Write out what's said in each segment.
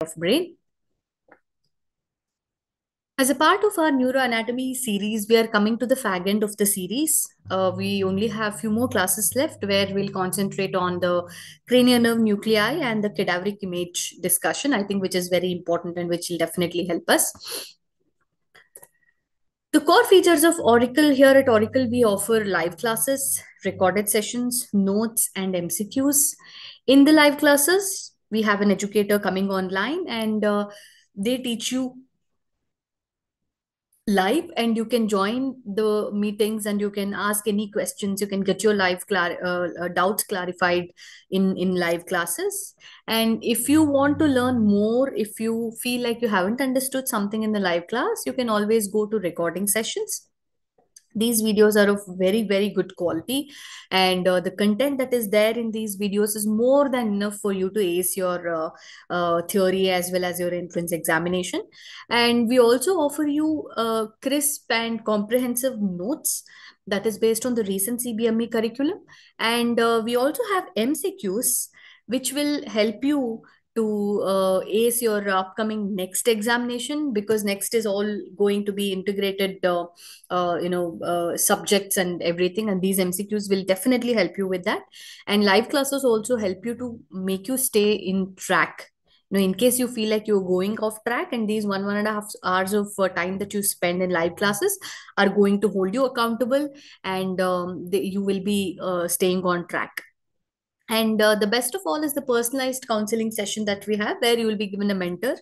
of brain. As a part of our neuroanatomy series, we are coming to the fag end of the series. Uh, we only have few more classes left where we'll concentrate on the cranial nerve nuclei and the cadaveric image discussion, I think, which is very important and which will definitely help us. The core features of Auricle here at Auricle, we offer live classes, recorded sessions, notes, and MCQs. In the live classes, we have an educator coming online and uh, they teach you live and you can join the meetings and you can ask any questions. You can get your live clar- uh, uh, doubts clarified in in live classes. And if you want to learn more if you feel like you haven't understood something in the live class you can always go to recording sessions these videos are of very very good quality. And uh, the content that is there in these videos is more than enough for you to ace your uh, uh, theory as well as your entrance examination. And we also offer you uh, crisp and comprehensive notes that is based on the recent cbme curriculum. And uh, we also have mcqs which will help you to uh, ace your upcoming next examination because next is all going to be integrated uh, uh, you know uh, subjects and everything and these mcqs will definitely help you with that. And live classes also help you to make you stay in track. Know in case you feel like you're going off track and these one one and a half hours of uh, time that you spend in live classes are going to hold you accountable and um, you will be uh, staying on track and uh, the best of all is the personalized counseling session that we have, where you will be given a mentor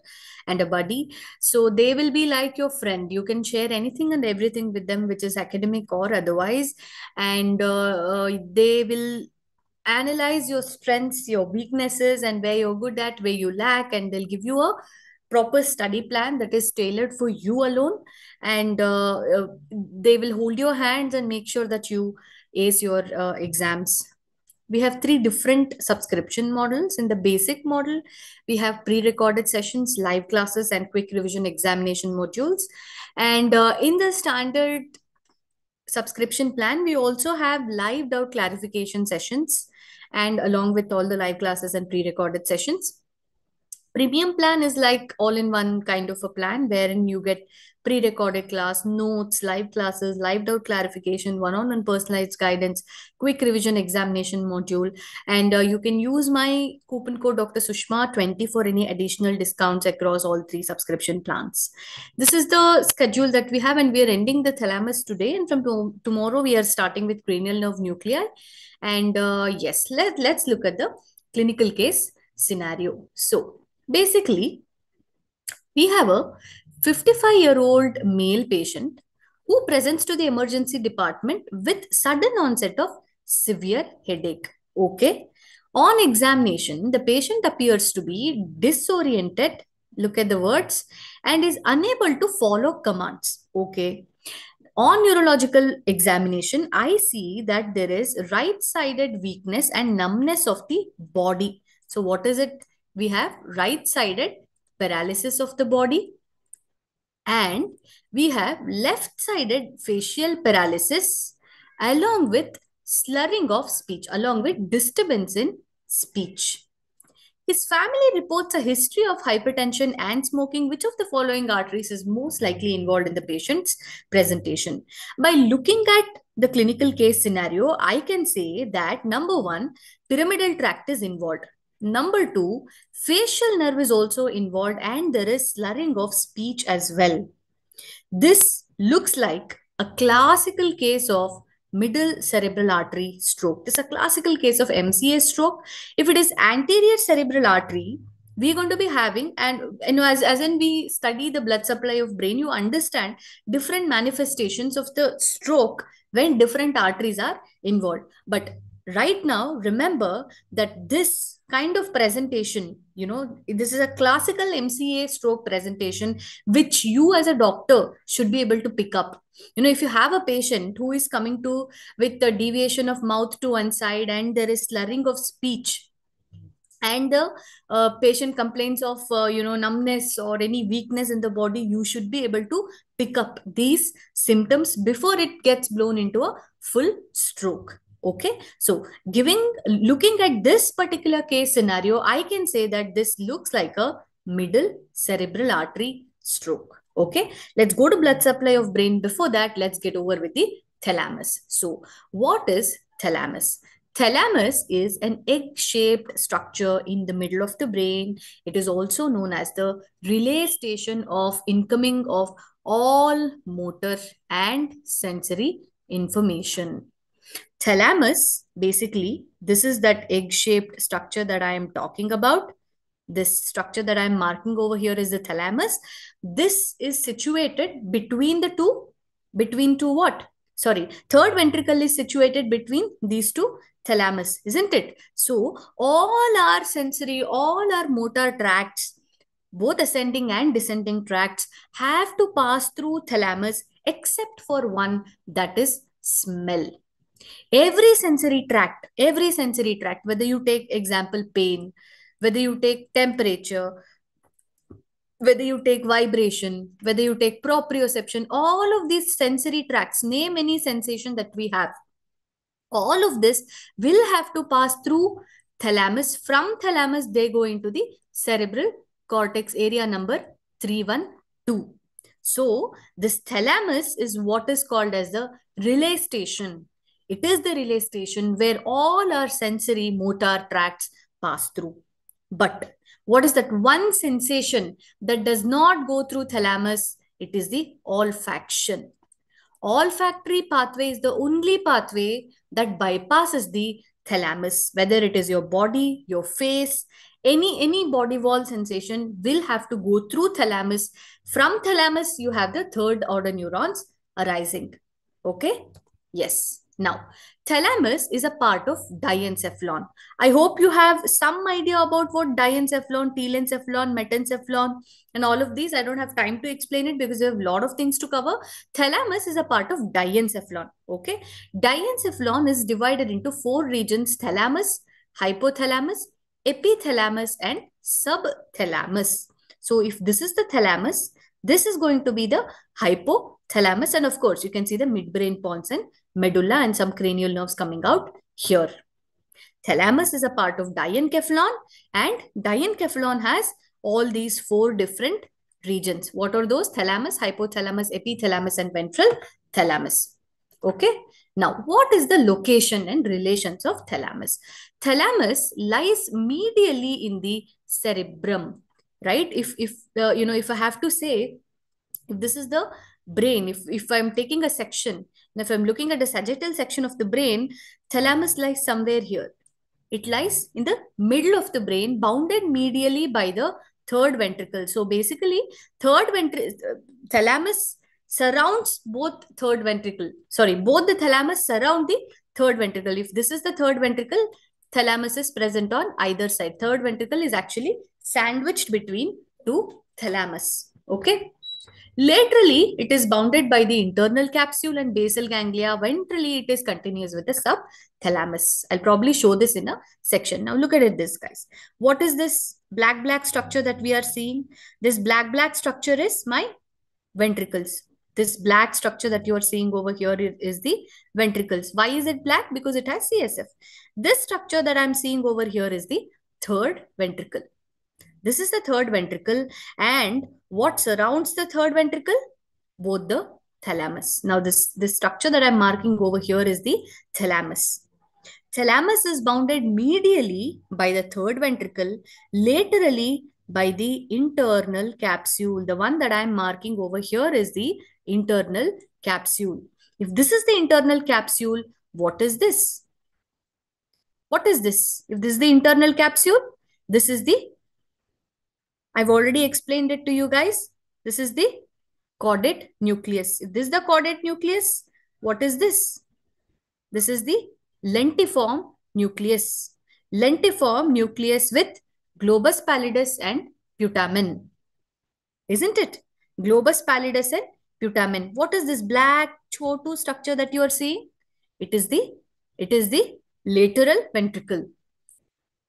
and a buddy. So they will be like your friend. You can share anything and everything with them, which is academic or otherwise. And uh, uh, they will analyze your strengths, your weaknesses, and where you're good at, where you lack. And they'll give you a proper study plan that is tailored for you alone. And uh, uh, they will hold your hands and make sure that you ace your uh, exams we have three different subscription models. In the basic model, we have pre-recorded sessions, live classes, and quick revision examination modules. And uh, in the standard subscription plan, we also have live doubt clarification sessions and along with all the live classes and pre-recorded sessions. Premium plan is like all-in-one kind of a plan wherein you get pre-recorded class, notes, live classes, live doubt clarification, one-on-one personalized guidance, quick revision examination module. And uh, you can use my coupon code Dr. Sushma 20 for any additional discounts across all three subscription plans. This is the schedule that we have and we are ending the thalamus today. And from to tomorrow, we are starting with cranial nerve nuclei. And uh, yes, let, let's look at the clinical case scenario. So basically, we have a 55 year old male patient who presents to the emergency department with sudden onset of severe headache. Okay. On examination, the patient appears to be disoriented. Look at the words and is unable to follow commands. Okay. On neurological examination, I see that there is right sided weakness and numbness of the body. So, what is it? We have right sided paralysis of the body, and we have left-sided facial paralysis along with slurring of speech, along with disturbance in speech. His family reports a history of hypertension and smoking. Which of the following arteries is most likely involved in the patient's presentation? By looking at the clinical case scenario, I can say that number one, pyramidal tract is involved. Number two, facial nerve is also involved and there is slurring of speech as well. This looks like a classical case of middle cerebral artery stroke. This is a classical case of MCA stroke. If it is anterior cerebral artery, we're going to be having and you know as, as in we study the blood supply of brain you understand different manifestations of the stroke when different arteries are involved but right now remember that this kind of presentation you know this is a classical mca stroke presentation which you as a doctor should be able to pick up. You know if you have a patient who is coming to with the deviation of mouth to one side and there is slurring of speech and the uh, patient complains of uh, you know numbness or any weakness in the body you should be able to pick up these symptoms before it gets blown into a full stroke okay so giving looking at this particular case scenario i can say that this looks like a middle cerebral artery stroke. Okay, let's go to blood supply of brain. Before that, let's get over with the thalamus. So, what is thalamus? Thalamus is an egg-shaped structure in the middle of the brain. It is also known as the relay station of incoming of all motor and sensory information. Thalamus, basically, this is that egg-shaped structure that I am talking about. This structure that I'm marking over here is the thalamus. This is situated between the two, between two what? Sorry, third ventricle is situated between these two thalamus, isn't it? So all our sensory, all our motor tracts, both ascending and descending tracts have to pass through thalamus except for one that is smell. Every sensory tract, every sensory tract, whether you take example pain, whether you take temperature, whether you take vibration, whether you take proprioception, all of these sensory tracts, name any sensation that we have. All of this will have to pass through thalamus. From thalamus, they go into the cerebral cortex area number 312. So this thalamus is what is called as the relay station. It is the relay station where all our sensory motor tracts pass through. But what is that one sensation that does not go through thalamus? It is the olfaction. Olfactory pathway is the only pathway that bypasses the thalamus, whether it is your body, your face, any, any body wall sensation will have to go through thalamus. From thalamus, you have the third order neurons arising. Okay? Yes. Now, thalamus is a part of diencephalon. I hope you have some idea about what diencephalon, telencephalon, metencephalon, and all of these. I don't have time to explain it because we have a lot of things to cover. Thalamus is a part of diencephalon. Okay. Diencephalon is divided into four regions, thalamus, hypothalamus, epithalamus, and subthalamus. So if this is the thalamus, this is going to be the hypothalamus. And of course, you can see the midbrain pons and medulla and some cranial nerves coming out here. Thalamus is a part of diencephalon and diencephalon has all these four different regions. What are those? Thalamus, hypothalamus, epithalamus and ventral thalamus. Okay. Now, what is the location and relations of thalamus? Thalamus lies medially in the cerebrum, right? If, if uh, you know, if I have to say, if this is the brain, if, if I'm taking a section and if I'm looking at the sagittal section of the brain, thalamus lies somewhere here. It lies in the middle of the brain, bounded medially by the third ventricle. So basically, third ventricle, thalamus surrounds both third ventricle. Sorry, both the thalamus surround the third ventricle. If this is the third ventricle, thalamus is present on either side. Third ventricle is actually sandwiched between two thalamus. Okay. Laterally, it is bounded by the internal capsule and basal ganglia. Ventrally, it is continuous with the subthalamus. I'll probably show this in a section. Now look at it this, guys. What is this black, black structure that we are seeing? This black, black structure is my ventricles. This black structure that you are seeing over here is the ventricles. Why is it black? Because it has CSF. This structure that I'm seeing over here is the third ventricle. This is the third ventricle. And what surrounds the third ventricle? Both the thalamus. Now, this, this structure that I'm marking over here is the thalamus. Thalamus is bounded medially by the third ventricle, laterally by the internal capsule. The one that I'm marking over here is the internal capsule. If this is the internal capsule, what is this? What is this? If this is the internal capsule, this is the I've already explained it to you guys. This is the caudate nucleus. If this is the caudate nucleus, what is this? This is the lentiform nucleus. Lentiform nucleus with globus pallidus and putamen. Isn't it? Globus pallidus and putamen. What is this black chotu structure that you are seeing? It is the, it is the lateral ventricle.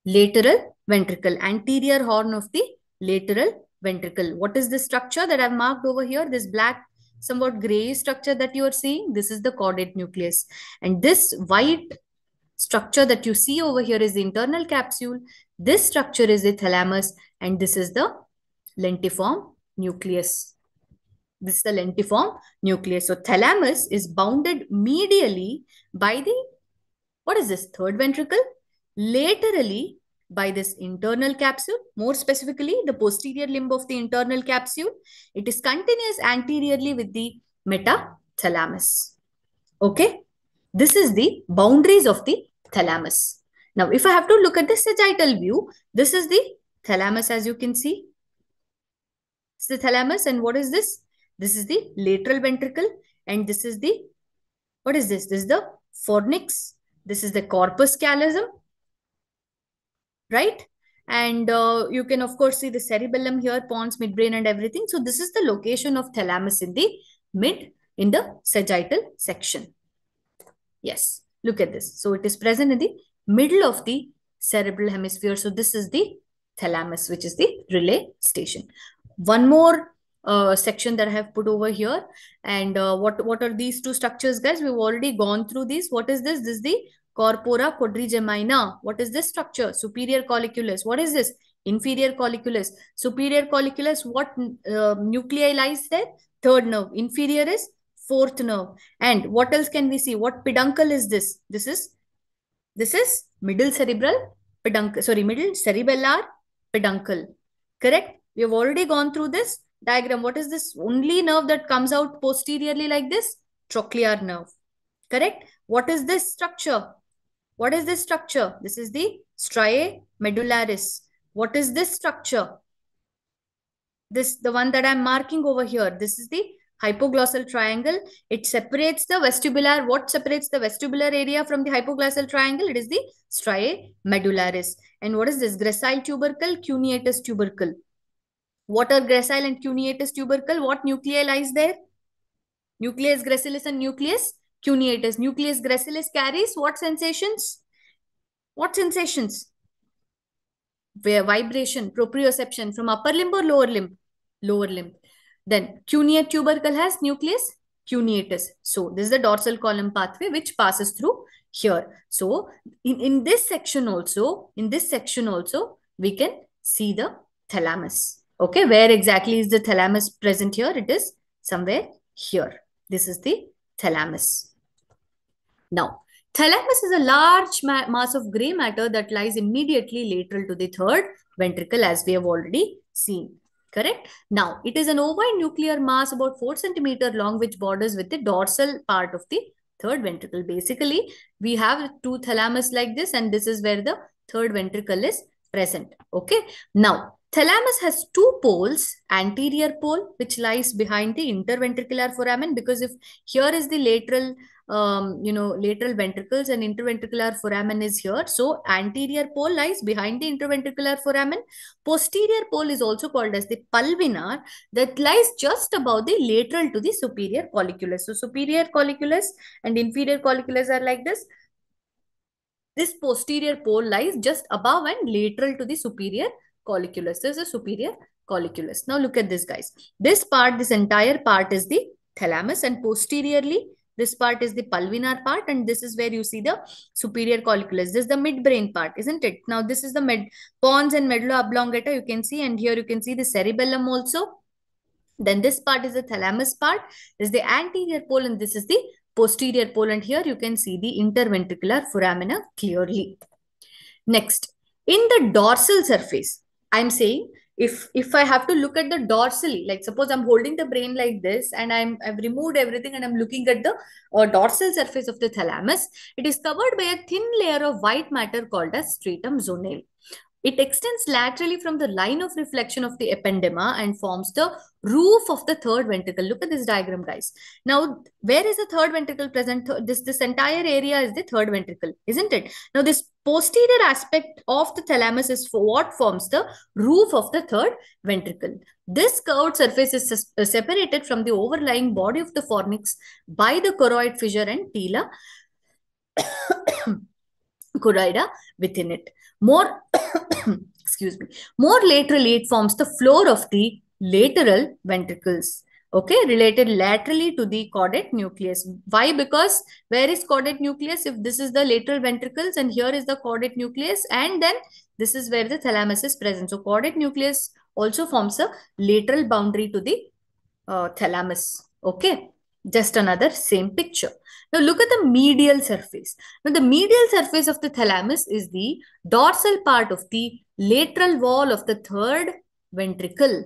Lateral ventricle, anterior horn of the lateral ventricle. What is the structure that I've marked over here? This black, somewhat gray structure that you are seeing, this is the caudate nucleus. And this white structure that you see over here is the internal capsule. This structure is the thalamus and this is the lentiform nucleus. This is the lentiform nucleus. So thalamus is bounded medially by the, what is this, third ventricle? Laterally by this internal capsule, more specifically the posterior limb of the internal capsule. It is continuous anteriorly with the metathalamus. Okay, this is the boundaries of the thalamus. Now, if I have to look at the sagittal view, this is the thalamus as you can see. It's the thalamus and what is this? This is the lateral ventricle and this is the, what is this? This is the fornix. This is the corpus callosum right? And uh, you can, of course, see the cerebellum here, pons, midbrain, and everything. So this is the location of thalamus in the mid, in the sagittal section. Yes, look at this. So it is present in the middle of the cerebral hemisphere. So this is the thalamus, which is the relay station. One more uh, section that I have put over here. And uh, what, what are these two structures, guys? We've already gone through these. What is this? This is the corpora quadrigemina. What is this structure? Superior colliculus. What is this? Inferior colliculus. Superior colliculus, what uh, nuclei lies there? Third nerve. Inferior is fourth nerve. And what else can we see? What peduncle is this? This is, this is middle cerebral peduncle. Sorry, middle cerebellar peduncle. Correct? We have already gone through this diagram. What is this only nerve that comes out posteriorly like this? Trochlear nerve. Correct? What is this structure? What is this structure? This is the striae medullaris. What is this structure? This, the one that I'm marking over here. This is the hypoglossal triangle. It separates the vestibular. What separates the vestibular area from the hypoglossal triangle? It is the striae medullaris. And what is this? Gracile tubercle, cuneatus tubercle. What are gracile and cuneatus tubercle? What nuclei lies there? Nucleus gracilis and nucleus cuneatus. Nucleus gracilis carries what sensations? What sensations? Vibration, proprioception from upper limb or lower limb? Lower limb. Then cuneate tubercle has nucleus cuneatus. So this is the dorsal column pathway which passes through here. So in, in this section also, in this section also, we can see the thalamus. Okay, where exactly is the thalamus present here? It is somewhere here. This is the thalamus. Now, thalamus is a large ma mass of gray matter that lies immediately lateral to the third ventricle as we have already seen. Correct? Now, it is an ovoid nuclear mass about 4 centimeter long which borders with the dorsal part of the third ventricle. Basically, we have two thalamus like this and this is where the third ventricle is present. Okay? Now, Thalamus has two poles, anterior pole, which lies behind the interventricular foramen because if here is the lateral, um, you know, lateral ventricles and interventricular foramen is here. So anterior pole lies behind the interventricular foramen. Posterior pole is also called as the pulvinar that lies just above the lateral to the superior colliculus. So superior colliculus and inferior colliculus are like this. This posterior pole lies just above and lateral to the superior colliculus. This is superior colliculus. Now look at this, guys. This part, this entire part is the thalamus and posteriorly, this part is the pulvinar part and this is where you see the superior colliculus. This is the midbrain part, isn't it? Now this is the mid pons and medulla oblongata you can see and here you can see the cerebellum also. Then this part is the thalamus part. This is the anterior pole and this is the posterior pole and here you can see the interventricular foramina clearly. Next, in the dorsal surface, I'm saying if if I have to look at the dorsally, like suppose I'm holding the brain like this and I'm I've removed everything and I'm looking at the uh, dorsal surface of the thalamus, it is covered by a thin layer of white matter called as stratum zonale. It extends laterally from the line of reflection of the ependyma and forms the roof of the third ventricle. Look at this diagram, guys. Now, where is the third ventricle present? This, this entire area is the third ventricle, isn't it? Now, this posterior aspect of the thalamus is for what forms the roof of the third ventricle. This curved surface is uh, separated from the overlying body of the fornix by the choroid fissure and tela choroidea within it. More, excuse me, more laterally it forms the floor of the lateral ventricles. Okay, related laterally to the caudate nucleus. Why? Because where is caudate nucleus? If this is the lateral ventricles and here is the caudate nucleus and then this is where the thalamus is present. So caudate nucleus also forms a lateral boundary to the uh, thalamus. Okay, just another same picture. Now look at the medial surface. Now the medial surface of the thalamus is the dorsal part of the lateral wall of the third ventricle.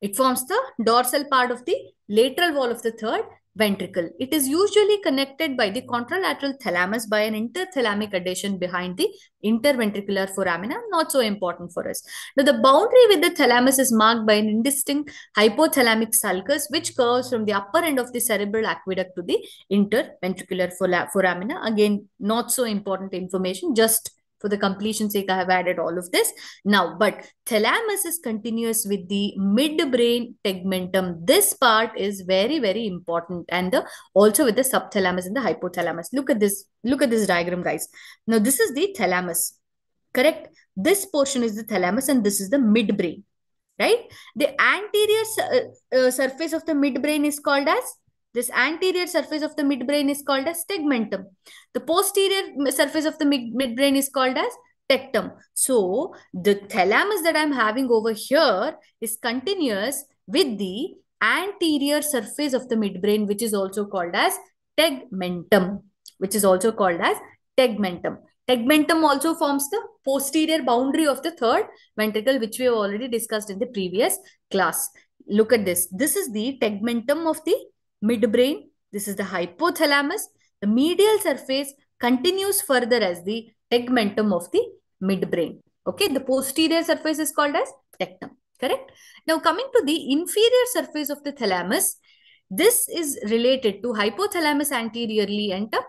It forms the dorsal part of the lateral wall of the third ventricle. It is usually connected by the contralateral thalamus by an interthalamic adhesion behind the interventricular foramina. Not so important for us. Now, the boundary with the thalamus is marked by an indistinct hypothalamic sulcus, which curves from the upper end of the cerebral aqueduct to the interventricular foramina. Again, not so important information, just for the completion sake, I have added all of this. Now, but thalamus is continuous with the midbrain tegmentum. This part is very, very important. And the, also with the subthalamus and the hypothalamus. Look at this. Look at this diagram, guys. Now, this is the thalamus. Correct? This portion is the thalamus and this is the midbrain. Right? The anterior uh, uh, surface of the midbrain is called as this anterior surface of the midbrain is called as tegmentum. The posterior surface of the mid midbrain is called as tectum. So the thalamus that I'm having over here is continuous with the anterior surface of the midbrain, which is also called as tegmentum, which is also called as tegmentum. Tegmentum also forms the posterior boundary of the third ventricle, which we have already discussed in the previous class. Look at this. This is the tegmentum of the midbrain. This is the hypothalamus. The medial surface continues further as the tegmentum of the midbrain. Okay, the posterior surface is called as tectum. Correct? Now coming to the inferior surface of the thalamus, this is related to hypothalamus anteriorly and the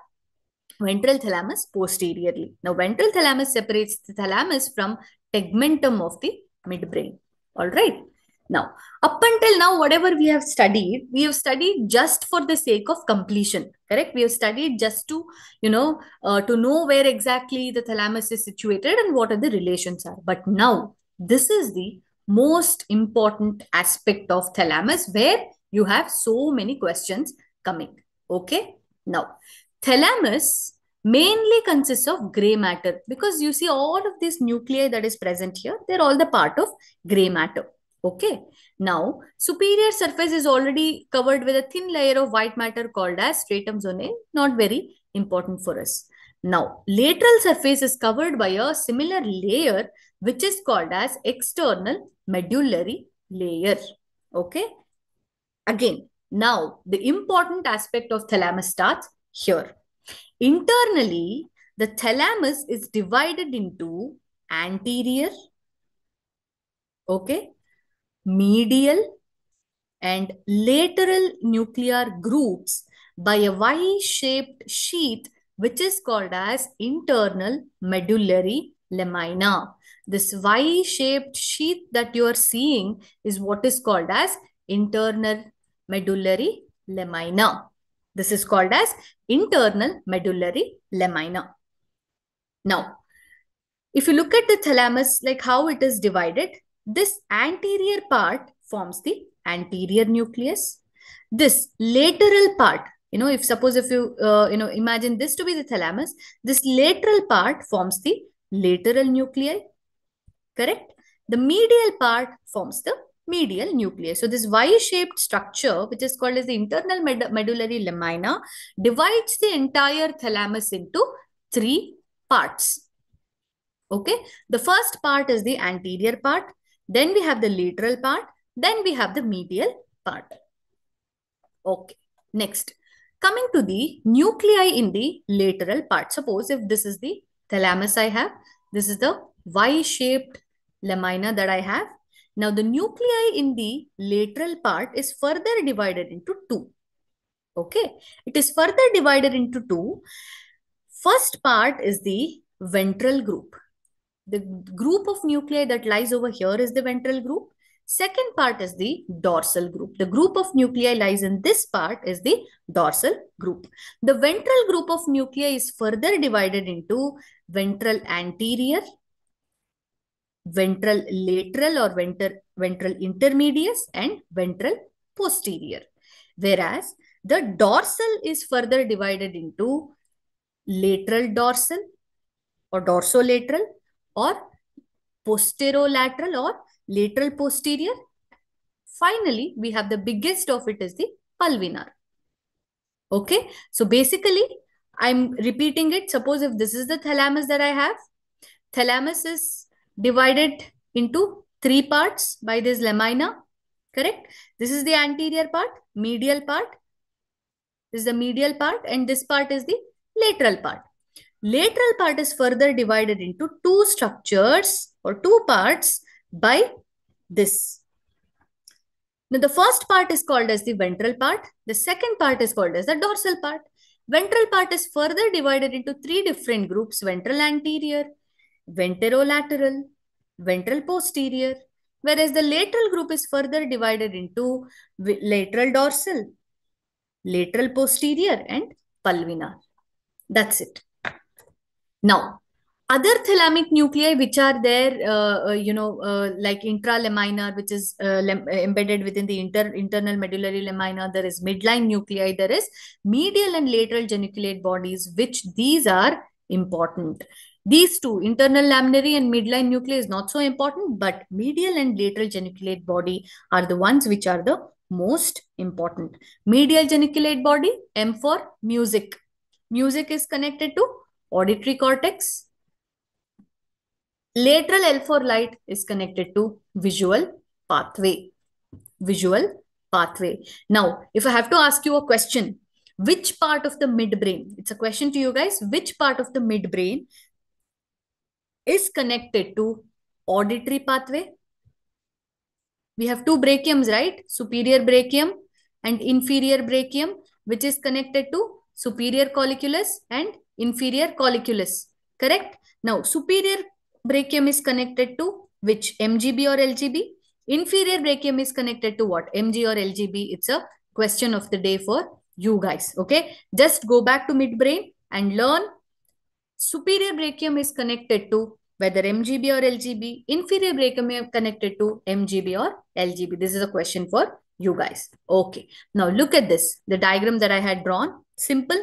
ventral thalamus posteriorly. Now ventral thalamus separates the thalamus from tegmentum of the midbrain. All right. Now, up until now, whatever we have studied, we have studied just for the sake of completion, correct? We have studied just to, you know, uh, to know where exactly the thalamus is situated and what are the relations are. But now, this is the most important aspect of thalamus where you have so many questions coming. Okay. Now, thalamus mainly consists of gray matter because you see all of this nuclei that is present here, they're all the part of gray matter. Okay. Now, superior surface is already covered with a thin layer of white matter called as stratum zonale. Not very important for us. Now, lateral surface is covered by a similar layer which is called as external medullary layer. Okay. Again, now the important aspect of thalamus starts here. Internally, the thalamus is divided into anterior, okay, medial and lateral nuclear groups by a Y-shaped sheath which is called as internal medullary lamina. This Y-shaped sheath that you are seeing is what is called as internal medullary lamina. This is called as internal medullary lamina. Now, if you look at the thalamus, like how it is divided, this anterior part forms the anterior nucleus. This lateral part, you know, if suppose if you, uh, you know, imagine this to be the thalamus, this lateral part forms the lateral nuclei, correct? The medial part forms the medial nucleus. So this Y-shaped structure, which is called as the internal med medullary lamina, divides the entire thalamus into three parts. Okay, the first part is the anterior part. Then we have the lateral part. Then we have the medial part. Okay, next. Coming to the nuclei in the lateral part. Suppose if this is the thalamus I have, this is the Y-shaped lamina that I have. Now the nuclei in the lateral part is further divided into two. Okay, it is further divided into two. First part is the ventral group. The group of nuclei that lies over here is the ventral group. Second part is the dorsal group. The group of nuclei lies in this part is the dorsal group. The ventral group of nuclei is further divided into ventral anterior, ventral lateral or ventral, ventral intermedius and ventral posterior. Whereas the dorsal is further divided into lateral dorsal or dorsolateral or posterolateral or lateral posterior. Finally, we have the biggest of it is the pulvinar. Okay, so basically, I'm repeating it. Suppose if this is the thalamus that I have, thalamus is divided into three parts by this lamina, correct? This is the anterior part, medial part. This is the medial part and this part is the lateral part. Lateral part is further divided into two structures or two parts by this. Now, the first part is called as the ventral part. The second part is called as the dorsal part. Ventral part is further divided into three different groups, ventral anterior, ventrolateral, ventral posterior, whereas the lateral group is further divided into lateral dorsal, lateral posterior, and pulvinar. That's it. Now, other thalamic nuclei which are there, uh, uh, you know, uh, like intralaminar, which is uh, embedded within the inter internal medullary lamina. There is midline nuclei. There is medial and lateral geniculate bodies, which these are important. These two, internal laminary and midline nuclei is not so important, but medial and lateral geniculate body are the ones which are the most important. Medial geniculate body, M for music. Music is connected to auditory cortex. Lateral L4 light is connected to visual pathway. Visual pathway. Now, if I have to ask you a question, which part of the midbrain, it's a question to you guys, which part of the midbrain is connected to auditory pathway. We have two brachiums, right? Superior brachium and inferior brachium, which is connected to superior colliculus and inferior colliculus. Correct? Now, superior brachium is connected to which? MGB or LGB? Inferior brachium is connected to what? MG or LGB? It's a question of the day for you guys. Okay? Just go back to midbrain and learn superior brachium is connected to whether MGB or LGB, inferior brachium is connected to MGB or LGB. This is a question for you guys. Okay. Now look at this. The diagram that I had drawn. Simple.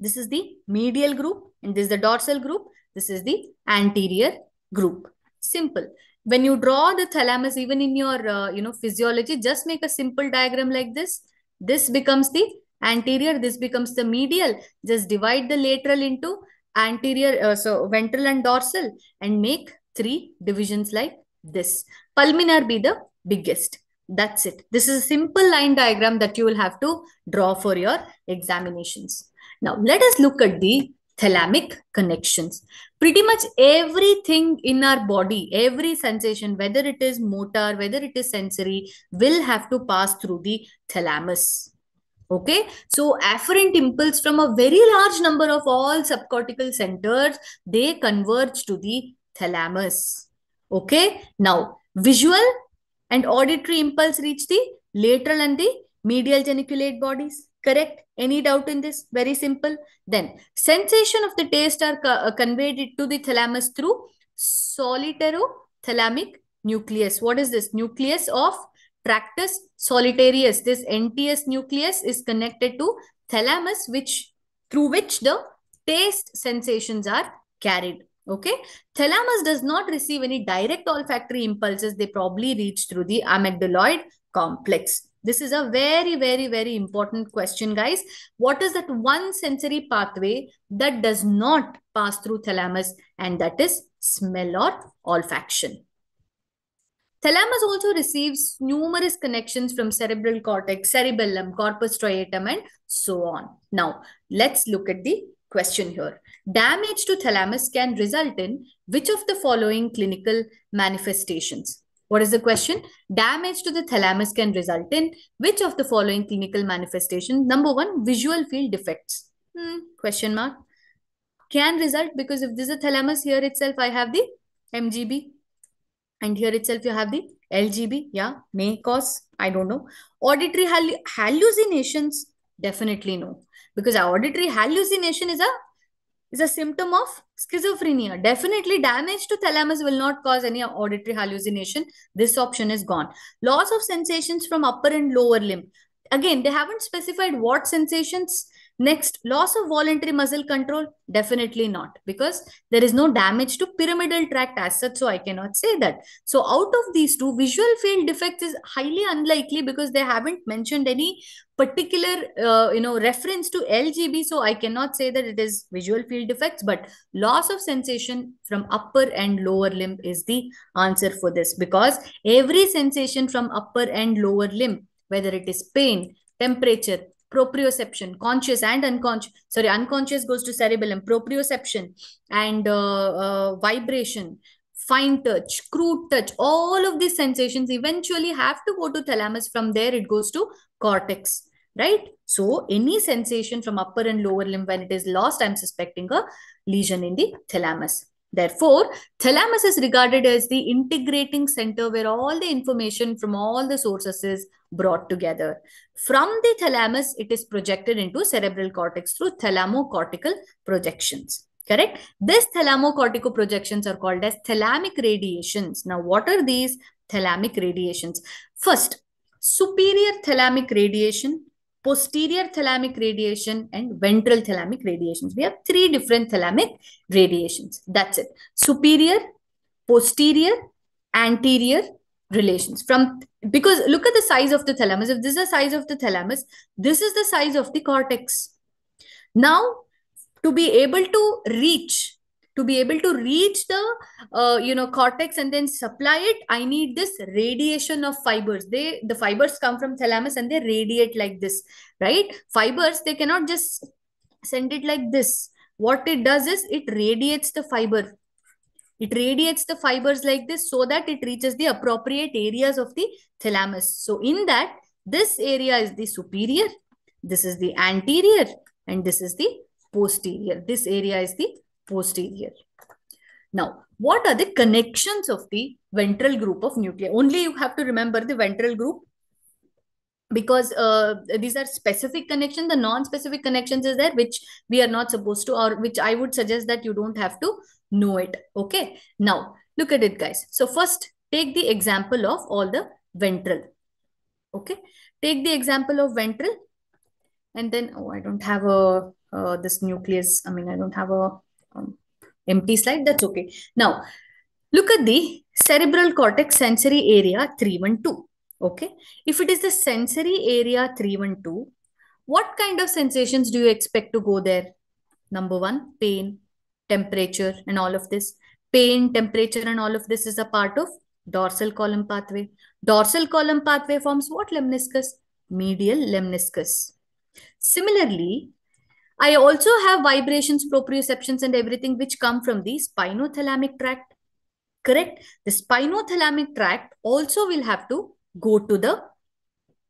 This is the medial group and this is the dorsal group. This is the anterior group. Simple. When you draw the thalamus, even in your, uh, you know, physiology, just make a simple diagram like this. This becomes the anterior. This becomes the medial. Just divide the lateral into anterior, uh, so ventral and dorsal and make three divisions like this. Pulvinar be the biggest. That's it. This is a simple line diagram that you will have to draw for your examinations. Now, let us look at the thalamic connections. Pretty much everything in our body, every sensation, whether it is motor, whether it is sensory, will have to pass through the thalamus. Okay, so afferent impulse from a very large number of all subcortical centers, they converge to the thalamus. Okay, now visual and auditory impulse reach the lateral and the medial geniculate bodies. Correct? Any doubt in this? Very simple. Then sensation of the taste are co uh, conveyed to the thalamus through solitary-thalamic nucleus. What is this? Nucleus of Tractus solitarius. This NTS nucleus is connected to thalamus, which through which the taste sensations are carried. Okay. Thalamus does not receive any direct olfactory impulses. They probably reach through the amygdaloid complex. This is a very, very, very important question, guys. What is that one sensory pathway that does not pass through thalamus and that is smell or olfaction? Thalamus also receives numerous connections from cerebral cortex, cerebellum, corpus striatum, and so on. Now, let's look at the question here. Damage to thalamus can result in which of the following clinical manifestations? What is the question? Damage to the thalamus can result in which of the following clinical manifestations? Number one, visual field defects. Hmm, question mark. Can result because if this is a thalamus here itself, I have the MGB and here itself you have the LGB. Yeah, may cause, I don't know. Auditory hall hallucinations, definitely no. Because auditory hallucination is a is a symptom of schizophrenia. Definitely damage to thalamus will not cause any auditory hallucination. This option is gone. Loss of sensations from upper and lower limb. Again, they haven't specified what sensations Next, loss of voluntary muscle control? Definitely not because there is no damage to pyramidal tract as such. So I cannot say that. So out of these two, visual field defects is highly unlikely because they haven't mentioned any particular, uh, you know, reference to LGB. So I cannot say that it is visual field defects, but loss of sensation from upper and lower limb is the answer for this because every sensation from upper and lower limb, whether it is pain, temperature, proprioception, conscious and unconscious. Sorry, unconscious goes to cerebellum, proprioception and uh, uh, vibration, fine touch, crude touch, all of these sensations eventually have to go to thalamus. From there, it goes to cortex, right? So any sensation from upper and lower limb, when it is lost, I'm suspecting a lesion in the thalamus. Therefore, thalamus is regarded as the integrating center where all the information from all the sources is brought together. From the thalamus, it is projected into cerebral cortex through thalamocortical projections. Correct? These thalamocortical projections are called as thalamic radiations. Now, what are these thalamic radiations? First, superior thalamic radiation, posterior thalamic radiation and ventral thalamic radiations. We have three different thalamic radiations. That's it. Superior, posterior, anterior relations. From Because look at the size of the thalamus. If this is the size of the thalamus, this is the size of the cortex. Now, to be able to reach to be able to reach the uh, you know cortex and then supply it i need this radiation of fibers. They the fibers come from thalamus and they radiate like this right? Fibers they cannot just send it like this. What it does is it radiates the fiber. It radiates the fibers like this so that it reaches the appropriate areas of the thalamus. So in that this area is the superior this is the anterior and this is the posterior. This area is the posterior. Now, what are the connections of the ventral group of nuclei? Only you have to remember the ventral group because uh, these are specific connections. The non-specific connections is there, which we are not supposed to, or which I would suggest that you don't have to know it. Okay. Now, look at it, guys. So first, take the example of all the ventral. Okay. Take the example of ventral. And then, oh, I don't have a uh, this nucleus. I mean, I don't have a empty slide, that's okay. Now, look at the cerebral cortex sensory area 312. Okay. If it is the sensory area 312, what kind of sensations do you expect to go there? Number one, pain, temperature, and all of this. Pain, temperature, and all of this is a part of dorsal column pathway. Dorsal column pathway forms what lemniscus? Medial lemniscus. Similarly, I also have vibrations, proprioceptions, and everything which come from the spinothalamic tract. Correct? The spinothalamic tract also will have to go to the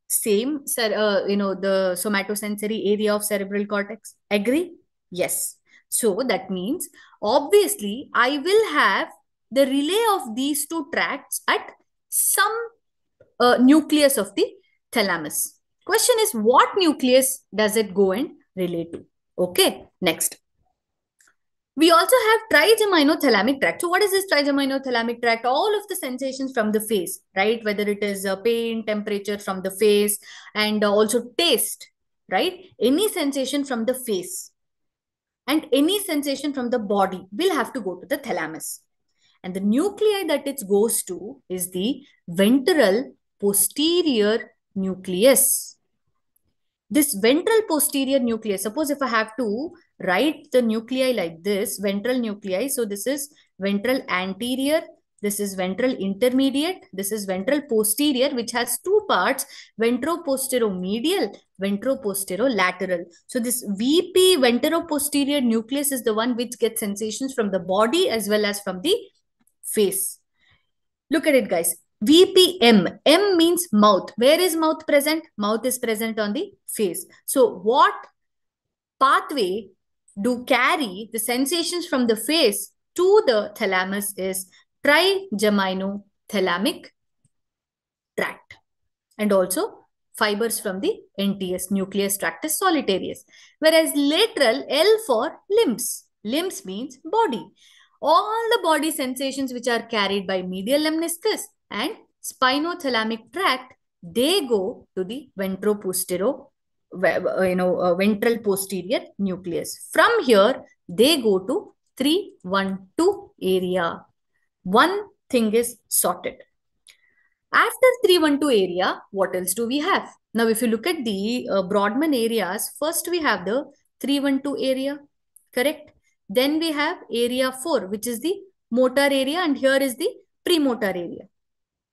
same, uh, you know, the somatosensory area of cerebral cortex. Agree? Yes. So that means, obviously, I will have the relay of these two tracts at some uh, nucleus of the thalamus. Question is, what nucleus does it go and relate to? Okay, next. We also have trigeminothalamic tract. So what is this trigeminothalamic tract? All of the sensations from the face, right? Whether it is uh, pain, temperature from the face, and uh, also taste, right? Any sensation from the face and any sensation from the body will have to go to the thalamus. And the nuclei that it goes to is the ventral posterior nucleus this ventral posterior nucleus, suppose if I have to write the nuclei like this, ventral nuclei. So this is ventral anterior, this is ventral intermediate, this is ventral posterior, which has two parts, ventroposteromedial, ventroposterolateral. So this VP ventroposterior nucleus is the one which gets sensations from the body as well as from the face. Look at it, guys. VPM. M means mouth. Where is mouth present? Mouth is present on the face. So what pathway do carry the sensations from the face to the thalamus is trigeminothalamic tract. And also fibers from the NTS, nucleus tractus solitarius. Whereas lateral, L for limbs. Limbs means body. All the body sensations which are carried by medial lemniscus and spinothalamic tract, they go to the ventroposterolateral you know, uh, ventral posterior nucleus. From here, they go to 312 area. One thing is sorted. After 312 area, what else do we have? Now, if you look at the uh, Brodmann areas, first we have the 312 area, correct? Then we have area 4, which is the motor area and here is the premotor area,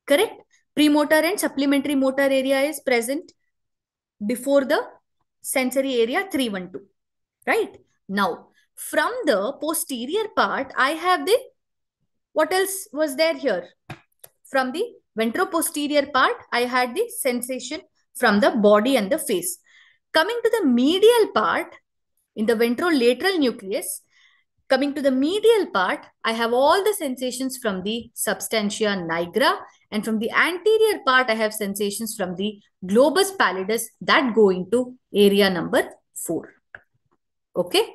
correct? Premotor and supplementary motor area is present before the sensory area 312, right? Now, from the posterior part, I have the, what else was there here? From the ventroposterior part, I had the sensation from the body and the face. Coming to the medial part, in the ventrolateral nucleus, coming to the medial part, I have all the sensations from the substantia nigra and from the anterior part, I have sensations from the globus pallidus that go into area number 4. Okay.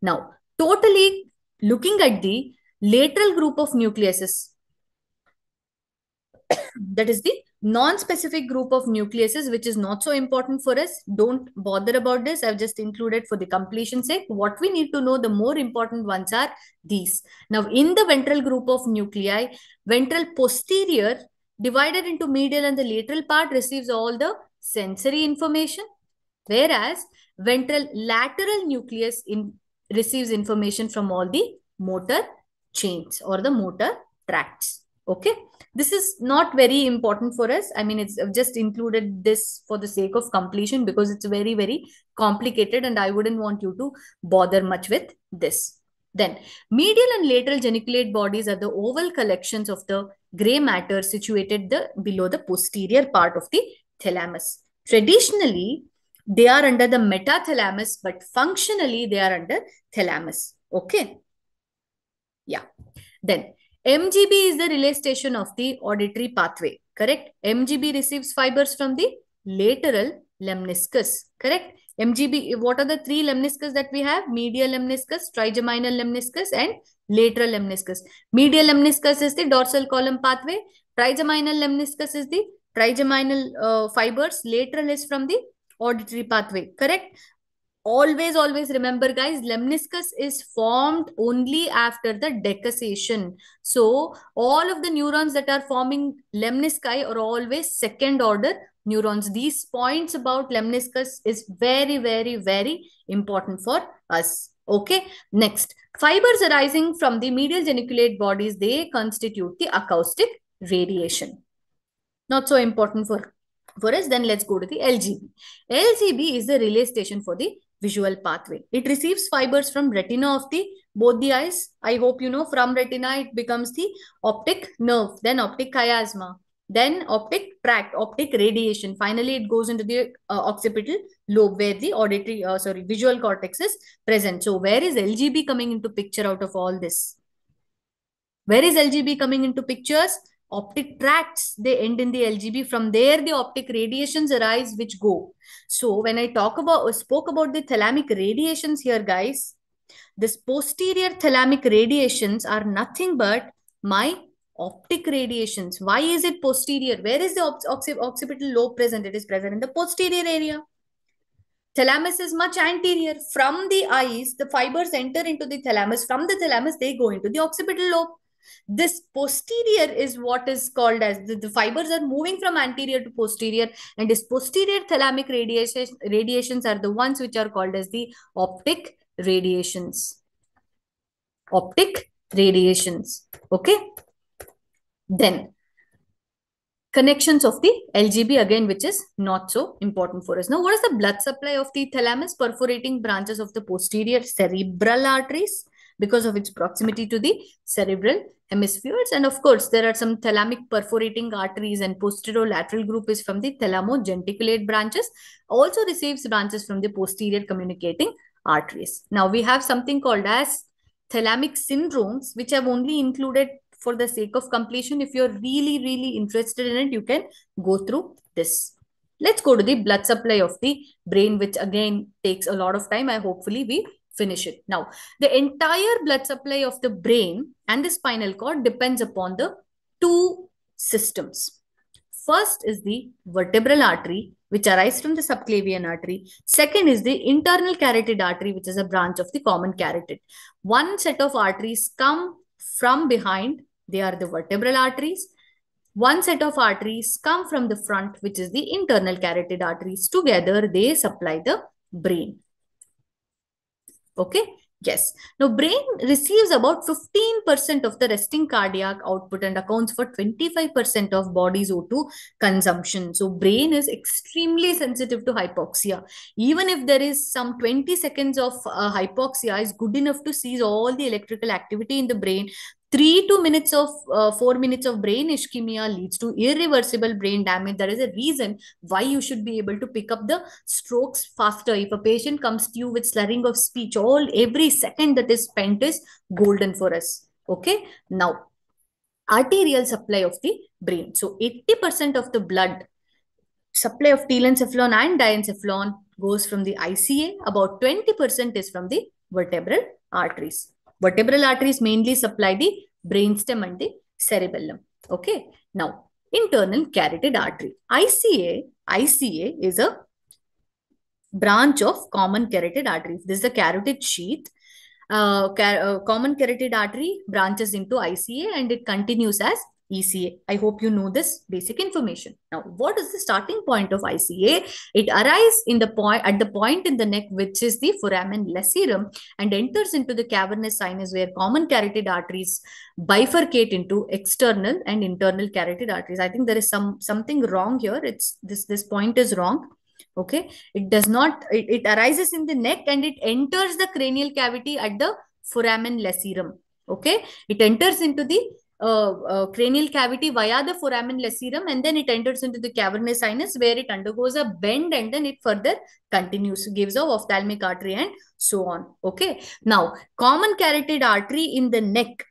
Now, totally looking at the lateral group of nucleuses, that is the non-specific group of nucleuses, which is not so important for us. Don't bother about this. I've just included for the completion sake. What we need to know, the more important ones are these. Now, in the ventral group of nuclei, ventral posterior divided into medial and the lateral part receives all the sensory information, whereas ventral lateral nucleus in, receives information from all the motor chains or the motor tracts. Okay this is not very important for us. I mean it's I've just included this for the sake of completion because it's very very complicated and i wouldn't want you to bother much with this. Then medial and lateral geniculate bodies are the oval collections of the gray matter situated the below the posterior part of the thalamus. Traditionally they are under the metathalamus but functionally they are under thalamus. Okay? Yeah. Then MGB is the relay station of the auditory pathway, correct? MGB receives fibers from the lateral lemniscus, correct? MGB, what are the three lemniscus that we have? Medial lemniscus, trigeminal lemniscus, and lateral lemniscus. Medial lemniscus is the dorsal column pathway. Trigeminal lemniscus is the trigeminal uh, fibers. Lateral is from the auditory pathway, correct? Always always remember guys lemniscus is formed only after the decussation so all of the neurons that are forming lemnisci are always second order neurons. These points about lemniscus is very very very important for us. Okay? Next. Fibers arising from the medial geniculate bodies they constitute the acoustic radiation. Not so important for for us. Then let's go to the lgb lgb is the relay station for the visual pathway. It receives fibers from retina of the both the eyes. I hope you know from retina it becomes the optic nerve, then optic chiasma, then optic tract, optic radiation. Finally, it goes into the uh, occipital lobe where the auditory, uh, sorry, visual cortex is present. So where is LGB coming into picture out of all this? Where is LGB coming into pictures? Optic tracts, they end in the LGB. From there, the optic radiations arise, which go. So when I talk about, spoke about the thalamic radiations here, guys, this posterior thalamic radiations are nothing but my optic radiations. Why is it posterior? Where is the occipital lobe present? It is present in the posterior area. Thalamus is much anterior. From the eyes, the fibers enter into the thalamus. From the thalamus, they go into the occipital lobe. This posterior is what is called as the, the fibers are moving from anterior to posterior and this posterior thalamic radiation, radiations are the ones which are called as the optic radiations. Optic radiations. Okay. Then connections of the LGB again, which is not so important for us. Now, what is the blood supply of the thalamus? Perforating branches of the posterior cerebral arteries because of its proximity to the cerebral hemispheres. And of course, there are some thalamic perforating arteries and posterolateral group is from the thalamo-geniculate branches, also receives branches from the posterior communicating arteries. Now, we have something called as thalamic syndromes, which I've only included for the sake of completion. If you're really, really interested in it, you can go through this. Let's go to the blood supply of the brain, which again takes a lot of time. I hopefully we finish it. Now, the entire blood supply of the brain and the spinal cord depends upon the two systems. First is the vertebral artery, which arises from the subclavian artery. Second is the internal carotid artery, which is a branch of the common carotid. One set of arteries come from behind. They are the vertebral arteries. One set of arteries come from the front, which is the internal carotid arteries. Together, they supply the brain. Okay. Yes. Now, brain receives about 15% of the resting cardiac output and accounts for 25% of body's O2 consumption. So, brain is extremely sensitive to hypoxia. Even if there is some 20 seconds of uh, hypoxia is good enough to seize all the electrical activity in the brain three to minutes of uh, four minutes of brain ischemia leads to irreversible brain damage. There is a reason why you should be able to pick up the strokes faster. If a patient comes to you with slurring of speech, all every second that is spent is golden for us. Okay. Now, arterial supply of the brain. So 80% of the blood supply of telencephalon and diencephalon goes from the ICA. About 20% is from the vertebral arteries. Vertebral arteries mainly supply the brainstem and the cerebellum. Okay. Now, internal carotid artery. ICA, ICA is a branch of common carotid artery. This is the carotid sheath. Uh, car uh, common carotid artery branches into ICA and it continues as ECA. I hope you know this basic information. Now, what is the starting point of ICA? It arises in the point at the point in the neck, which is the foramen lacerum, and enters into the cavernous sinus, where common carotid arteries bifurcate into external and internal carotid arteries. I think there is some something wrong here. It's this this point is wrong. Okay, it does not. It, it arises in the neck and it enters the cranial cavity at the foramen lacerum. Okay, it enters into the uh, uh, cranial cavity via the foramen lacerum and then it enters into the cavernous sinus where it undergoes a bend and then it further continues, gives a ophthalmic artery and so on. Okay. Now, common carotid artery in the neck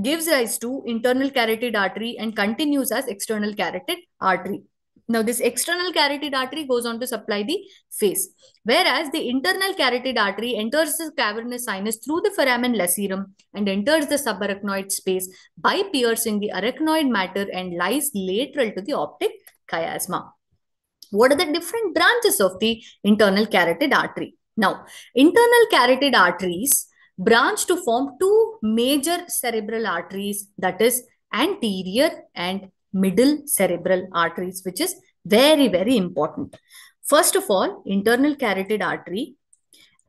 gives rise to internal carotid artery and continues as external carotid artery. Now, this external carotid artery goes on to supply the face, whereas the internal carotid artery enters the cavernous sinus through the foramen lacerum and enters the subarachnoid space by piercing the arachnoid matter and lies lateral to the optic chiasma. What are the different branches of the internal carotid artery? Now, internal carotid arteries branch to form two major cerebral arteries, that is anterior and middle cerebral arteries, which is very, very important. First of all, internal carotid artery,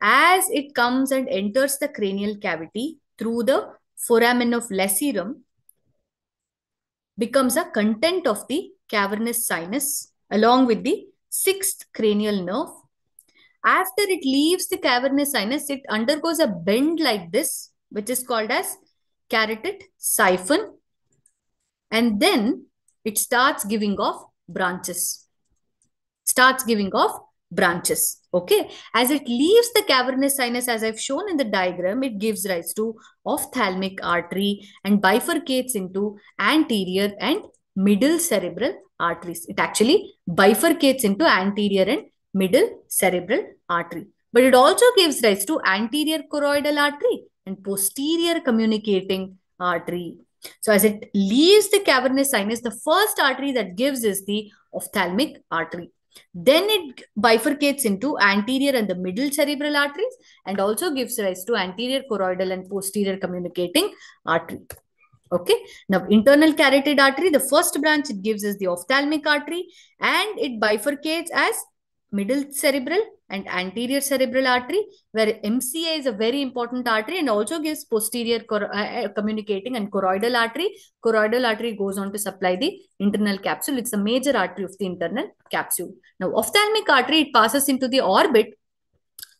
as it comes and enters the cranial cavity through the foramen of lacerum, becomes a content of the cavernous sinus along with the sixth cranial nerve. After it leaves the cavernous sinus, it undergoes a bend like this, which is called as carotid siphon. And then it starts giving off branches. Starts giving off branches. Okay. As it leaves the cavernous sinus, as I've shown in the diagram, it gives rise to ophthalmic artery and bifurcates into anterior and middle cerebral arteries. It actually bifurcates into anterior and middle cerebral artery. But it also gives rise to anterior choroidal artery and posterior communicating artery. So as it leaves the cavernous sinus, the first artery that gives is the ophthalmic artery. Then it bifurcates into anterior and the middle cerebral arteries and also gives rise to anterior choroidal and posterior communicating artery. Okay. Now, internal carotid artery, the first branch it gives is the ophthalmic artery and it bifurcates as middle cerebral and anterior cerebral artery, where MCA is a very important artery and also gives posterior uh, uh, communicating and choroidal artery. Choroidal artery goes on to supply the internal capsule. It's a major artery of the internal capsule. Now, ophthalmic artery, it passes into the orbit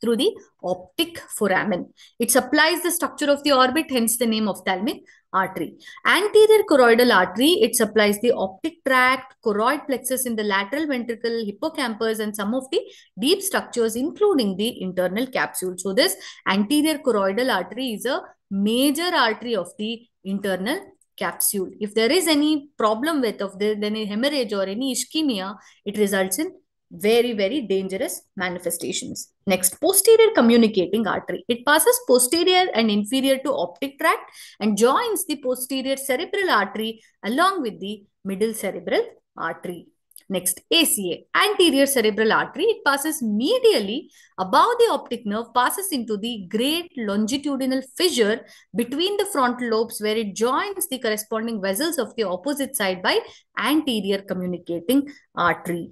through the optic foramen. It supplies the structure of the orbit, hence the name ophthalmic artery. Anterior choroidal artery, it supplies the optic tract, choroid plexus in the lateral ventricle, hippocampus, and some of the deep structures, including the internal capsule. So this anterior choroidal artery is a major artery of the internal capsule. If there is any problem with of the, any hemorrhage or any ischemia, it results in very very dangerous manifestations next posterior communicating artery it passes posterior and inferior to optic tract and joins the posterior cerebral artery along with the middle cerebral artery Next, ACA, anterior cerebral artery. It passes medially above the optic nerve, passes into the great longitudinal fissure between the frontal lobes where it joins the corresponding vessels of the opposite side by anterior communicating artery.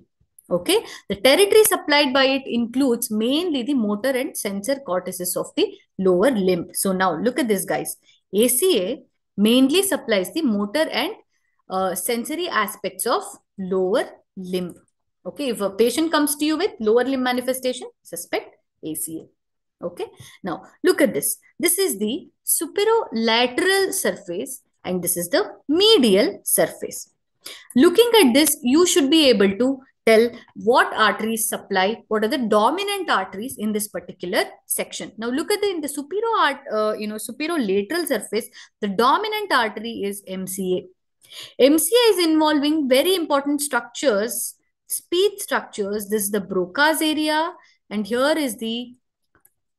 Okay, the territory supplied by it includes mainly the motor and sensor cortices of the lower limb. So now look at this guys. ACA mainly supplies the motor and uh, sensory aspects of lower limb. Okay, if a patient comes to you with lower limb manifestation, suspect ACA. Okay, now look at this. This is the superolateral surface and this is the medial surface. Looking at this, you should be able to tell what arteries supply, what are the dominant arteries in this particular section. Now look at the in the superior art, uh, you know, superior lateral surface, the dominant artery is MCA. MCA is involving very important structures, speech structures. This is the Broca's area and here is the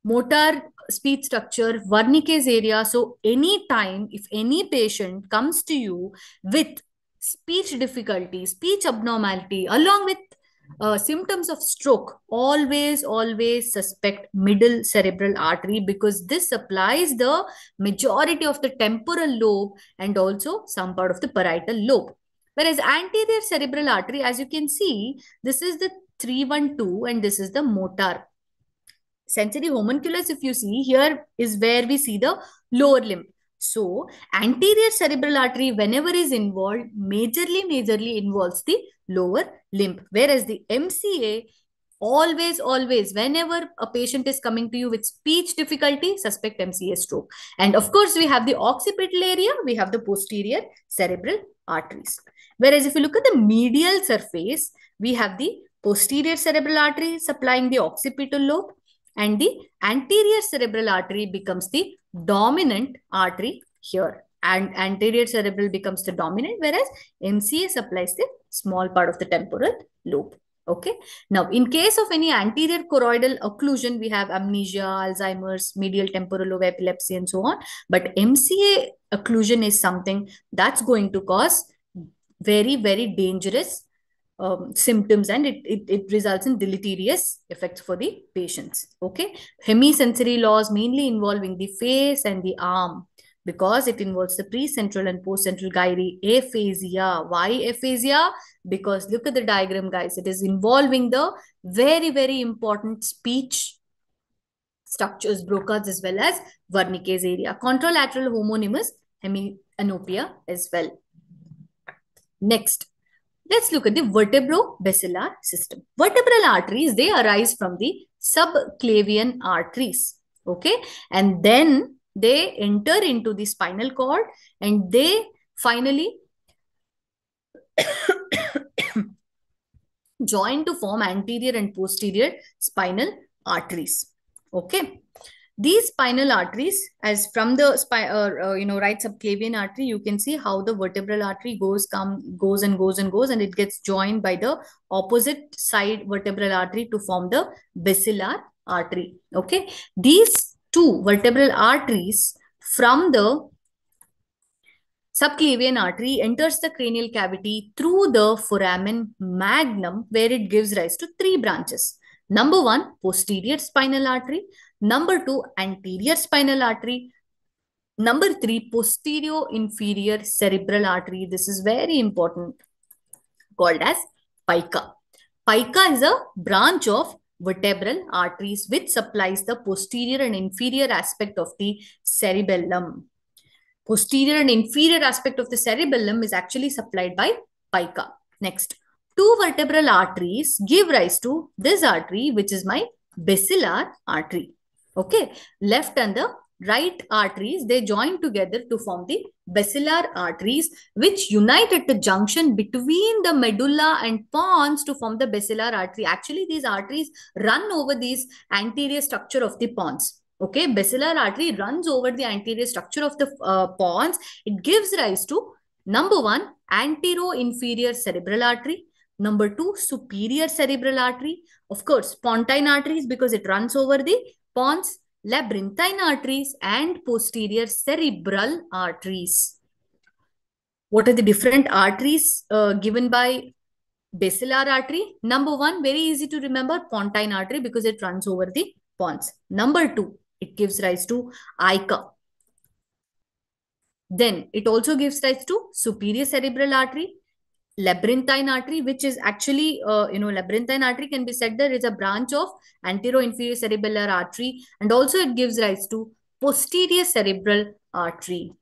motor speech structure, Wernicke's area. So anytime if any patient comes to you with speech difficulty, speech abnormality, along with uh, symptoms of stroke, always, always suspect middle cerebral artery because this supplies the majority of the temporal lobe and also some part of the parietal lobe. Whereas anterior cerebral artery, as you can see, this is the 312 and this is the motor. Sensory homunculus, if you see, here is where we see the lower limb. So, anterior cerebral artery, whenever is involved, majorly, majorly involves the lower limb. Whereas the MCA, always, always, whenever a patient is coming to you with speech difficulty, suspect MCA stroke. And of course, we have the occipital area, we have the posterior cerebral arteries. Whereas if you look at the medial surface, we have the posterior cerebral artery supplying the occipital lobe and the anterior cerebral artery becomes the dominant artery here and anterior cerebral becomes the dominant whereas MCA supplies the small part of the temporal lobe. Okay. Now, in case of any anterior choroidal occlusion, we have amnesia, Alzheimer's, medial temporal lobe epilepsy, and so on. But MCA occlusion is something that's going to cause very, very dangerous um, symptoms and it, it, it results in deleterious effects for the patients. Okay. Hemisensory loss mainly involving the face and the arm because it involves the precentral and postcentral gyri aphasia. Why aphasia? Because look at the diagram, guys. It is involving the very, very important speech structures, Broca's as well as Wernicke's area. Contralateral homonymous hemianopia as well. Next, let's look at the vertebro-basilar system. Vertebral arteries, they arise from the subclavian arteries. Okay. And then they enter into the spinal cord and they finally join to form anterior and posterior spinal arteries. Okay. These spinal arteries, as from the spine, uh, uh, you know, right subclavian artery, you can see how the vertebral artery goes, come, goes and goes and goes, and it gets joined by the opposite side vertebral artery to form the basilar artery. Okay. These two vertebral arteries from the subclavian artery enters the cranial cavity through the foramen magnum where it gives rise to three branches. Number one, posterior spinal artery. Number two, anterior spinal artery. Number three, posterior inferior cerebral artery. This is very important, called as pica. Pica is a branch of vertebral arteries which supplies the posterior and inferior aspect of the cerebellum. Posterior and inferior aspect of the cerebellum is actually supplied by pica. Next, two vertebral arteries give rise to this artery which is my basilar artery. Okay, left and the right arteries, they join together to form the basilar arteries, which unite at the junction between the medulla and pons to form the basilar artery. Actually, these arteries run over these anterior structure of the pons. Okay, basilar artery runs over the anterior structure of the uh, pons. It gives rise to number one, antero-inferior cerebral artery. Number two, superior cerebral artery. Of course, pontine arteries because it runs over the pons, labyrinthine arteries, and posterior cerebral arteries. What are the different arteries uh, given by basilar artery? Number one, very easy to remember, pontine artery because it runs over the pons. Number two, it gives rise to AICA. Then it also gives rise to superior cerebral artery, labyrinthine artery, which is actually, uh, you know, labyrinthine artery can be said there is a branch of anteroinferior cerebellar artery. And also it gives rise to posterior cerebral artery.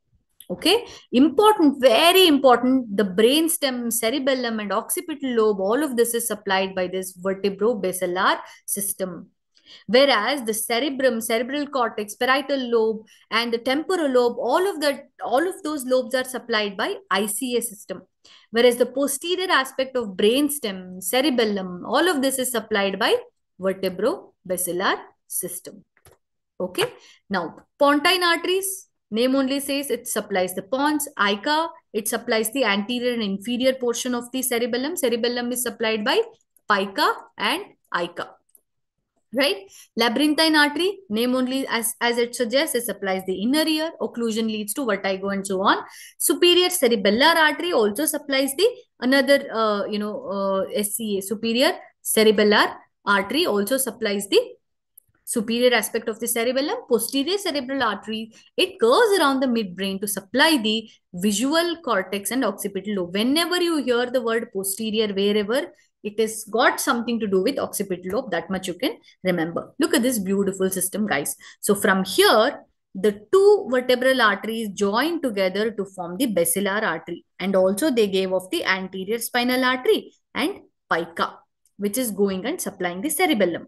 Okay, important, very important. The brainstem, cerebellum, and occipital lobe, all of this is supplied by this vertebro-basilar system. Whereas the cerebrum, cerebral cortex, parietal lobe, and the temporal lobe, all of that, all of those lobes are supplied by ICA system. Whereas the posterior aspect of brainstem, cerebellum, all of this is supplied by vertebro-basilar system. Okay. Now, pontine arteries, Name only says it supplies the pons. AICA, it supplies the anterior and inferior portion of the cerebellum. Cerebellum is supplied by pica and AICA. Right? Labyrinthine artery, name only as, as it suggests, it supplies the inner ear. Occlusion leads to vertigo and so on. Superior cerebellar artery also supplies the another, uh, you know, uh, SCA, superior cerebellar artery also supplies the superior aspect of the cerebellum, posterior cerebral artery, it goes around the midbrain to supply the visual cortex and occipital lobe. Whenever you hear the word posterior, wherever, it has got something to do with occipital lobe. That much you can remember. Look at this beautiful system, guys. So from here, the two vertebral arteries join together to form the basilar artery. And also they gave off the anterior spinal artery and pica, which is going and supplying the cerebellum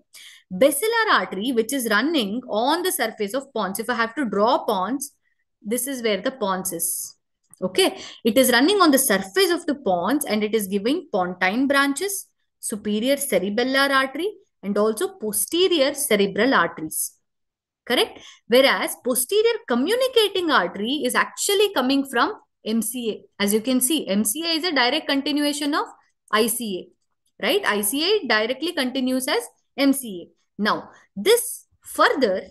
basilar artery, which is running on the surface of pons. If I have to draw pons, this is where the pons is. Okay. It is running on the surface of the pons and it is giving pontine branches, superior cerebellar artery, and also posterior cerebral arteries. Correct? Whereas posterior communicating artery is actually coming from MCA. As you can see, MCA is a direct continuation of ICA. Right? ICA directly continues as MCA. Now, this further,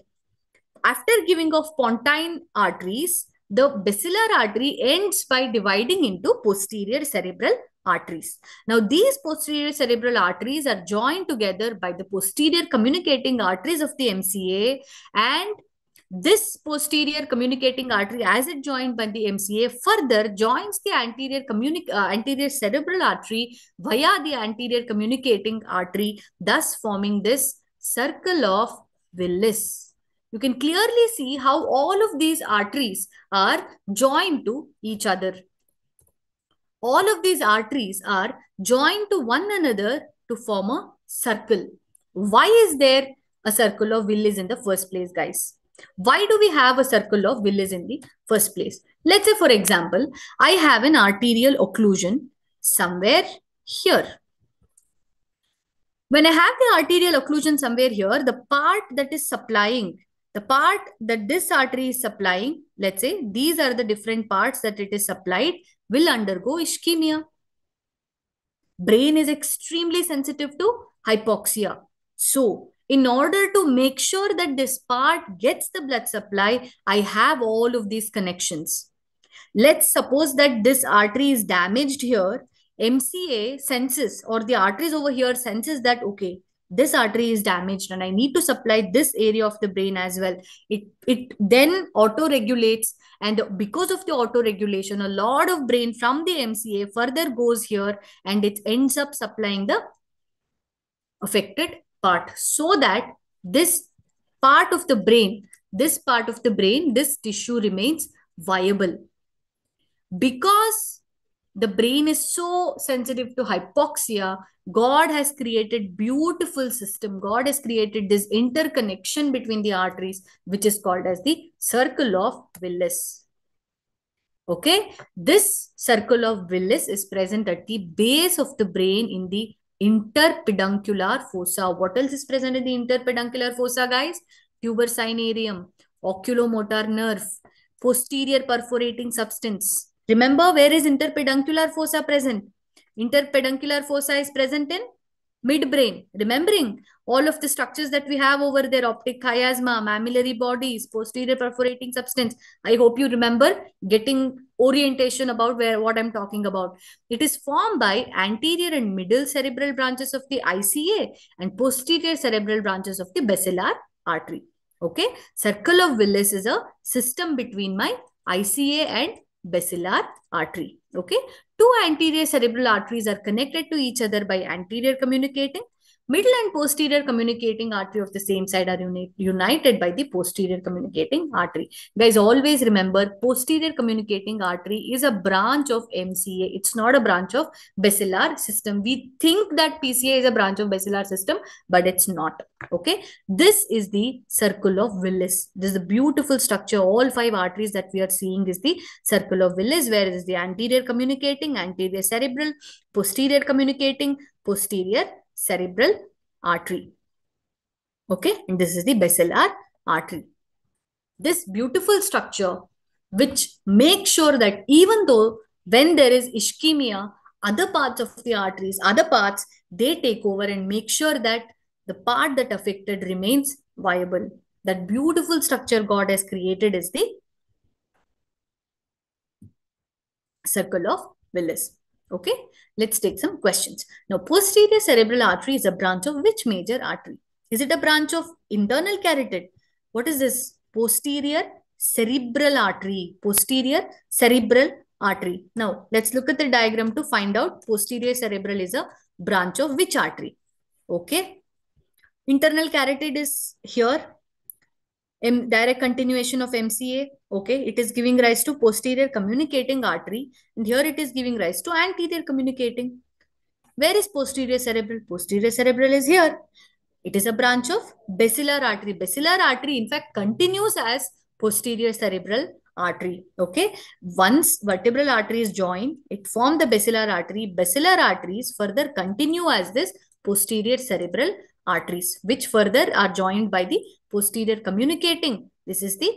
after giving of pontine arteries, the basilar artery ends by dividing into posterior cerebral arteries. Now, these posterior cerebral arteries are joined together by the posterior communicating arteries of the MCA and this posterior communicating artery as it joined by the MCA further joins the anterior communic uh, anterior cerebral artery via the anterior communicating artery thus forming this circle of Willis. You can clearly see how all of these arteries are joined to each other. All of these arteries are joined to one another to form a circle. Why is there a circle of Willis in the first place, guys? Why do we have a circle of Willis in the first place? Let's say, for example, I have an arterial occlusion somewhere here. When I have the arterial occlusion somewhere here, the part that is supplying, the part that this artery is supplying, let's say these are the different parts that it is supplied, will undergo ischemia. Brain is extremely sensitive to hypoxia. So, in order to make sure that this part gets the blood supply, I have all of these connections. Let's suppose that this artery is damaged here MCA senses or the arteries over here senses that, okay, this artery is damaged and I need to supply this area of the brain as well. It, it then auto-regulates and because of the auto-regulation, a lot of brain from the MCA further goes here and it ends up supplying the affected part so that this part of the brain, this part of the brain, this tissue remains viable. Because the brain is so sensitive to hypoxia god has created beautiful system. God has created this interconnection between the arteries which is called as the circle of willis. Okay? This circle of willis is present at the base of the brain in the interpeduncular fossa. What else is present in the interpeduncular fossa guys? Tuber oculomotor nerve posterior perforating substance. Remember, where is interpeduncular fossa present? Interpeduncular fossa is present in midbrain. Remembering all of the structures that we have over there, optic chiasma, mammillary bodies, posterior perforating substance. I hope you remember getting orientation about where what I'm talking about. It is formed by anterior and middle cerebral branches of the ICA and posterior cerebral branches of the basilar artery. Okay. Circle of Willis is a system between my ICA and basilar artery. Okay. Two anterior cerebral arteries are connected to each other by anterior communicating Middle and posterior communicating artery of the same side are uni united by the posterior communicating artery. Guys, always remember posterior communicating artery is a branch of MCA. It's not a branch of basilar system. We think that PCA is a branch of basilar system, but it's not. Okay. This is the circle of Willis. This is a beautiful structure. All five arteries that we are seeing is the circle of Willis, where is the anterior communicating, anterior cerebral, posterior communicating, posterior cerebral artery. Okay, and this is the basilar artery. This beautiful structure which makes sure that even though when there is ischemia, other parts of the arteries, other parts, they take over and make sure that the part that affected remains viable. That beautiful structure God has created is the circle of Willis. Okay, let's take some questions. Now, posterior cerebral artery is a branch of which major artery? Is it a branch of internal carotid? What is this? Posterior cerebral artery. Posterior cerebral artery. Now, let's look at the diagram to find out posterior cerebral is a branch of which artery. Okay. Internal carotid is here. M direct continuation of MCA. Okay, it is giving rise to posterior communicating artery. And here it is giving rise to anterior communicating. Where is posterior cerebral? Posterior cerebral is here. It is a branch of basilar artery. Basilar artery, in fact, continues as posterior cerebral artery. Okay. Once vertebral arteries join, it form the basilar artery. Basilar arteries further continue as this posterior cerebral arteries, which further are joined by the posterior communicating. This is the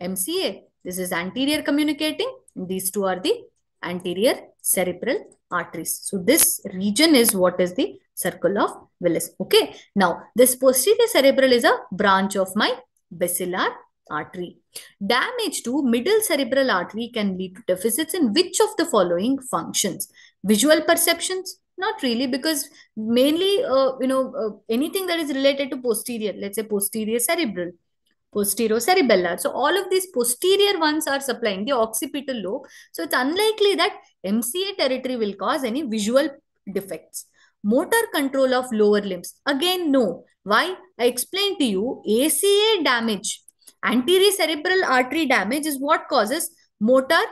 MCA. This is anterior communicating. These two are the anterior cerebral arteries. So this region is what is the circle of Willis. Okay. Now this posterior cerebral is a branch of my basilar artery. Damage to middle cerebral artery can lead to deficits in which of the following functions? Visual perceptions, not really, because mainly, uh, you know, uh, anything that is related to posterior, let's say posterior cerebral, posterior cerebellar. So all of these posterior ones are supplying the occipital lobe. So it's unlikely that MCA territory will cause any visual defects. Motor control of lower limbs. Again, no. Why? I explained to you, ACA damage, anterior cerebral artery damage is what causes motor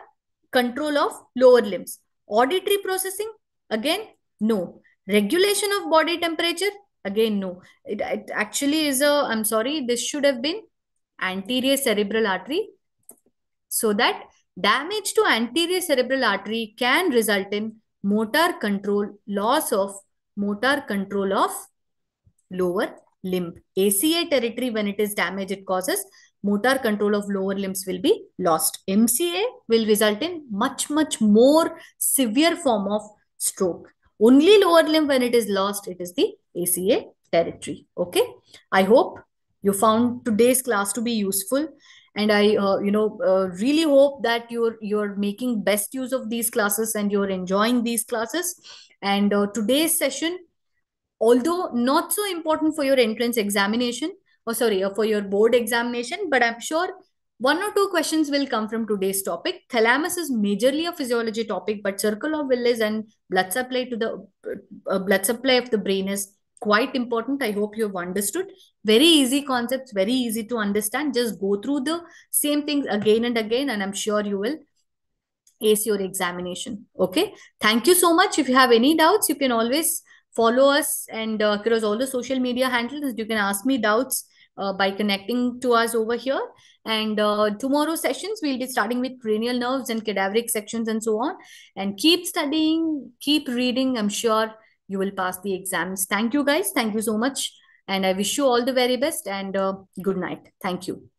control of lower limbs. Auditory processing, again, no. Regulation of body temperature? Again, no. It, it actually is a, I'm sorry, this should have been anterior cerebral artery. So that damage to anterior cerebral artery can result in motor control, loss of motor control of lower limb. ACA territory, when it is damaged, it causes motor control of lower limbs will be lost. MCA will result in much, much more severe form of stroke. Only lower limb when it is lost, it is the ACA territory. Okay. I hope you found today's class to be useful. And I, uh, you know, uh, really hope that you're you're making best use of these classes and you're enjoying these classes. And uh, today's session, although not so important for your entrance examination, or sorry, uh, for your board examination, but I'm sure one or two questions will come from today's topic. Thalamus is majorly a physiology topic, but circle of Willis and blood supply to the uh, blood supply of the brain is quite important. I hope you've understood. Very easy concepts, very easy to understand. Just go through the same things again and again, and I'm sure you will ace your examination. Okay. Thank you so much. If you have any doubts, you can always follow us and uh, across all the social media handles. You can ask me doubts uh, by connecting to us over here. And uh, tomorrow sessions, we'll be starting with cranial nerves and cadaveric sections and so on. And keep studying, keep reading. I'm sure you will pass the exams. Thank you, guys. Thank you so much. And I wish you all the very best and uh, good night. Thank you.